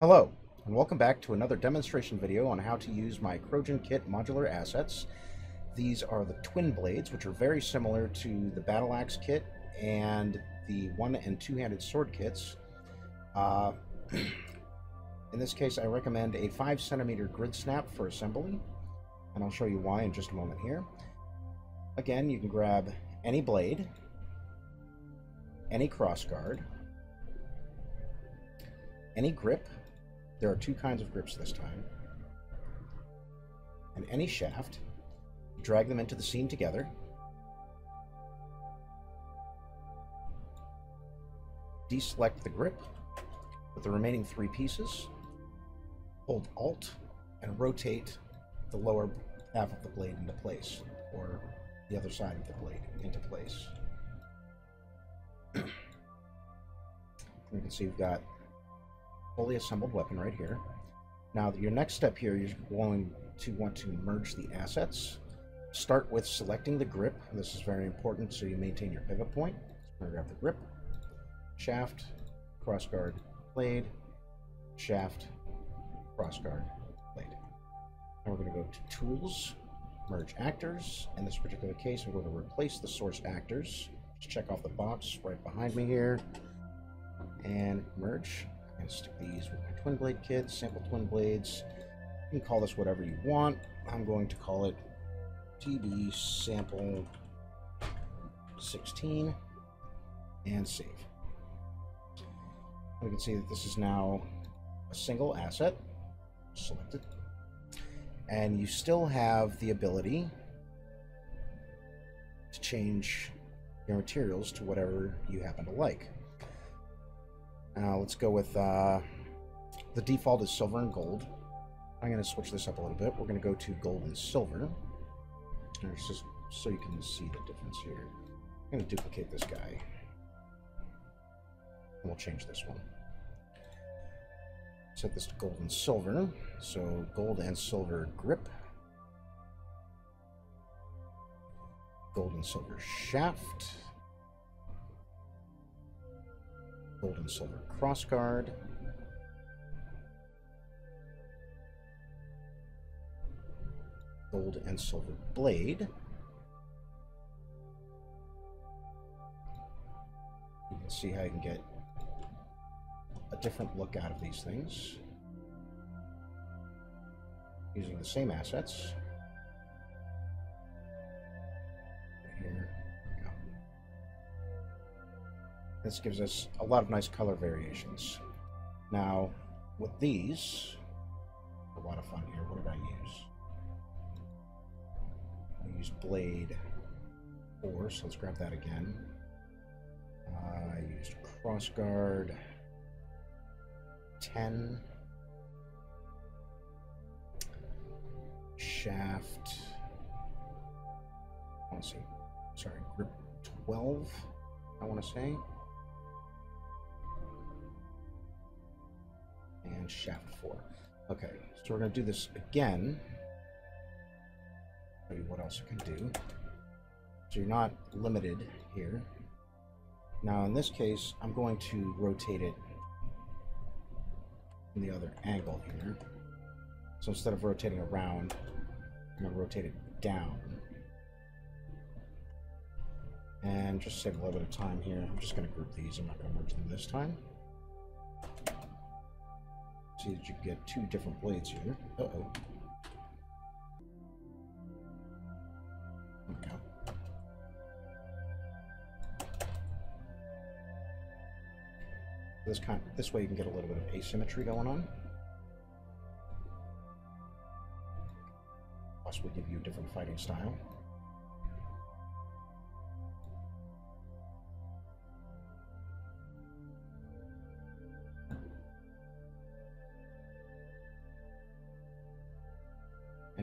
Hello, and welcome back to another demonstration video on how to use my Krojyn Kit modular assets. These are the twin blades, which are very similar to the battle axe kit and the one and two-handed sword kits. Uh, in this case, I recommend a 5 centimeter grid snap for assembly, and I'll show you why in just a moment here. Again, you can grab any blade, any crossguard, any grip, there are two kinds of grips this time. And any shaft, drag them into the scene together. Deselect the grip with the remaining three pieces. Hold Alt and rotate the lower half of the blade into place, or the other side of the blade into place. you can see we've got fully assembled weapon right here. Now, your next step here, you're going to want to merge the assets. Start with selecting the grip. This is very important so you maintain your pivot point. So grab the grip, shaft, crossguard, blade, shaft, crossguard, blade. And we're going to go to Tools, Merge Actors. In this particular case, we're going to replace the source actors. Just check off the box right behind me here. And merge going to stick these with my twin blade kit, sample twin blades. You can call this whatever you want. I'm going to call it TB sample 16 and save. We can see that this is now a single asset. Select it. And you still have the ability to change your materials to whatever you happen to like. Now let's go with uh, the default is silver and gold. I'm going to switch this up a little bit. We're going to go to gold and silver. It's just so you can see the difference here. I'm going to duplicate this guy. And we'll change this one. Set this to gold and silver. So gold and silver grip. Gold and silver shaft. Gold and silver crossguard. Gold and silver blade. You can see how you can get a different look out of these things using the same assets. This gives us a lot of nice color variations. Now, with these, a lot of fun here. What did I use? I used blade 4, so let's grab that again. I used crossguard 10. Shaft. To see. Sorry, grip 12, I want to say. And shaft 4. Okay, so we're going to do this again. Show you what else you can do. So you're not limited here. Now in this case, I'm going to rotate it in the other angle here. So instead of rotating around, I'm going to rotate it down. And just save a little bit of time here. I'm just going to group these. I'm not going to merge them this time. See that you get two different blades here. Uh-oh. This kind, this way you can get a little bit of asymmetry going on. Possibly give you a different fighting style.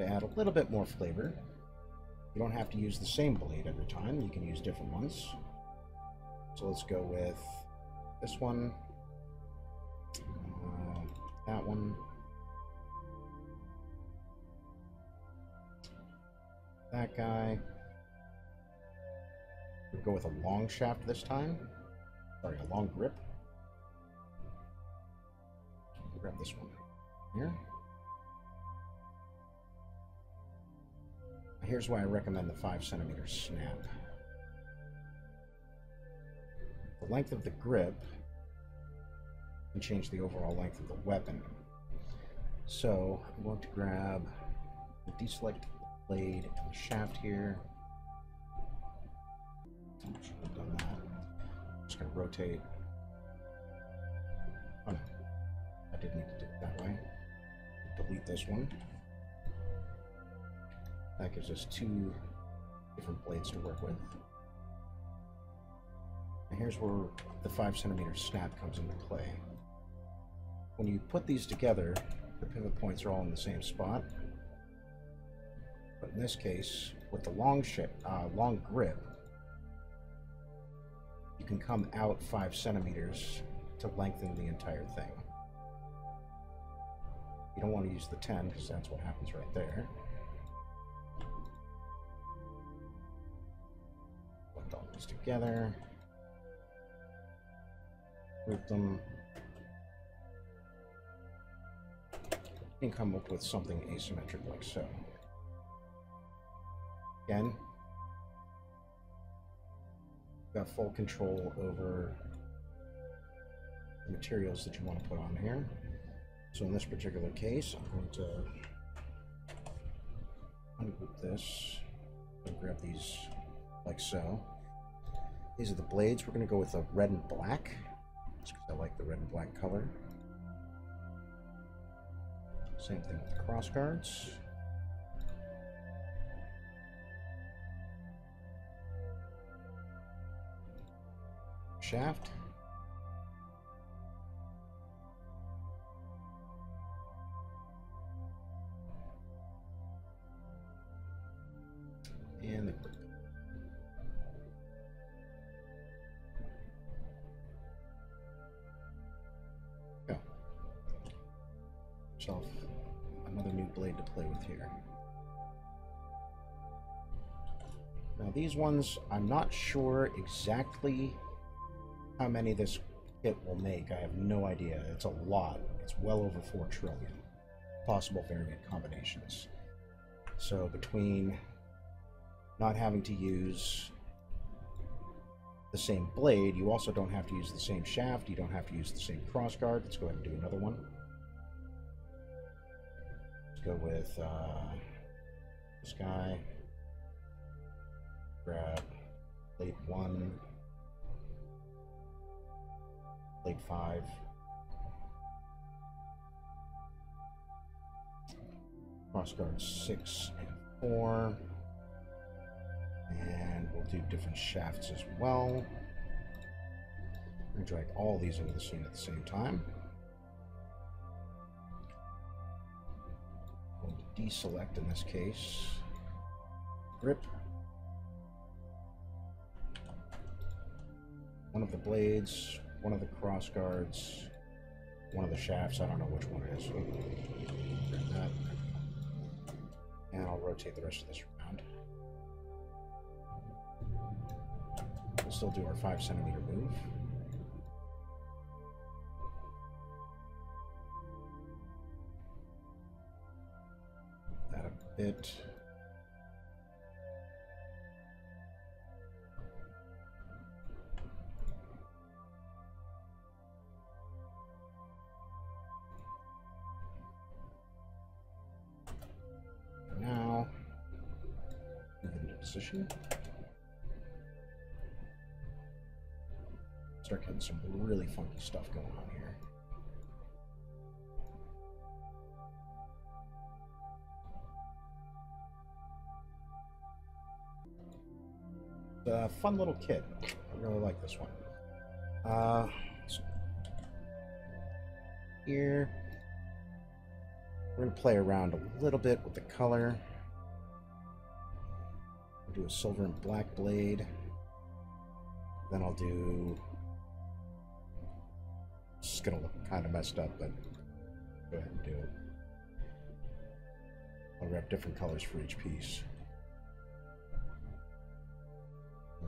To add a little bit more flavor. You don't have to use the same blade every time, you can use different ones. So let's go with this one, uh, that one, that guy. We'll go with a long shaft this time. Sorry, a long grip. grab this one here. Here's why I recommend the 5 centimeter snap. The length of the grip can change the overall length of the weapon. So I'm going to grab the deselect blade and the shaft here. I'm just going to rotate. Oh no, I did need to do it that way. Delete this one. That gives us two different blades to work with. And here's where the 5 centimeter snap comes into play. When you put these together, the pivot points are all in the same spot. But in this case, with the long, uh, long grip, you can come out 5 centimeters to lengthen the entire thing. You don't want to use the 10 because that's what happens right there. Put together. Group them. And come up with something asymmetric like so. Again, got full control over the materials that you want to put on here. So in this particular case, I'm going to ungroup this and grab these like so. These are the blades. We're going to go with the red and black, just because I like the red and black color. Same thing with the cross guards. Shaft. And the Another new blade to play with here. Now these ones, I'm not sure exactly how many this kit will make. I have no idea. It's a lot. It's well over 4 trillion possible variant combinations. So between not having to use the same blade, you also don't have to use the same shaft, you don't have to use the same crossguard. Let's go ahead and do another one. Let's go with uh, this guy. Grab blade one, blade five. Crossguard six and four. And we'll do different shafts as well. And drag all these into the scene at the same time. Deselect in this case. Grip. One of the blades, one of the cross guards, one of the shafts. I don't know which one it is. Grab that. And I'll rotate the rest of this around. We'll still do our five centimeter move. Bit. Now, into position. Start getting some really funky stuff going on here. A fun little kit. I really like this one. Uh, so here, we're going to play around a little bit with the color. We'll do a silver and black blade. Then I'll do. It's going to look kind of messed up, but go ahead and do it. I'll grab different colors for each piece.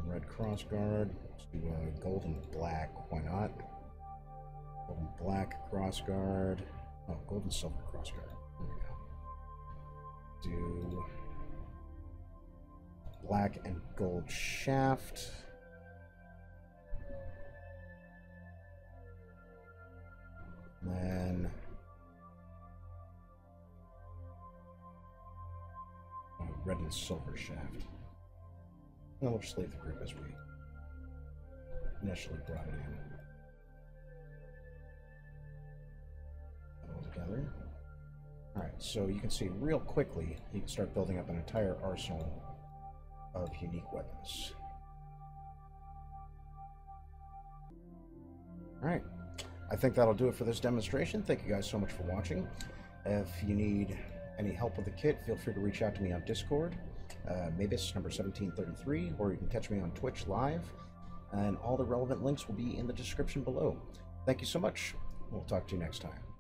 Red cross guard. Do uh, and black. Why not? Gold and black cross guard. Oh, gold and silver crossguard. There we go. Do black and gold shaft. Then oh, red and silver shaft. We'll just leave the group as we initially brought it in. All together. Alright, so you can see real quickly, you can start building up an entire arsenal of unique weapons. Alright, I think that'll do it for this demonstration. Thank you guys so much for watching. If you need any help with the kit, feel free to reach out to me on Discord, uh, Mabus number 1733, or you can catch me on Twitch live, and all the relevant links will be in the description below. Thank you so much. We'll talk to you next time.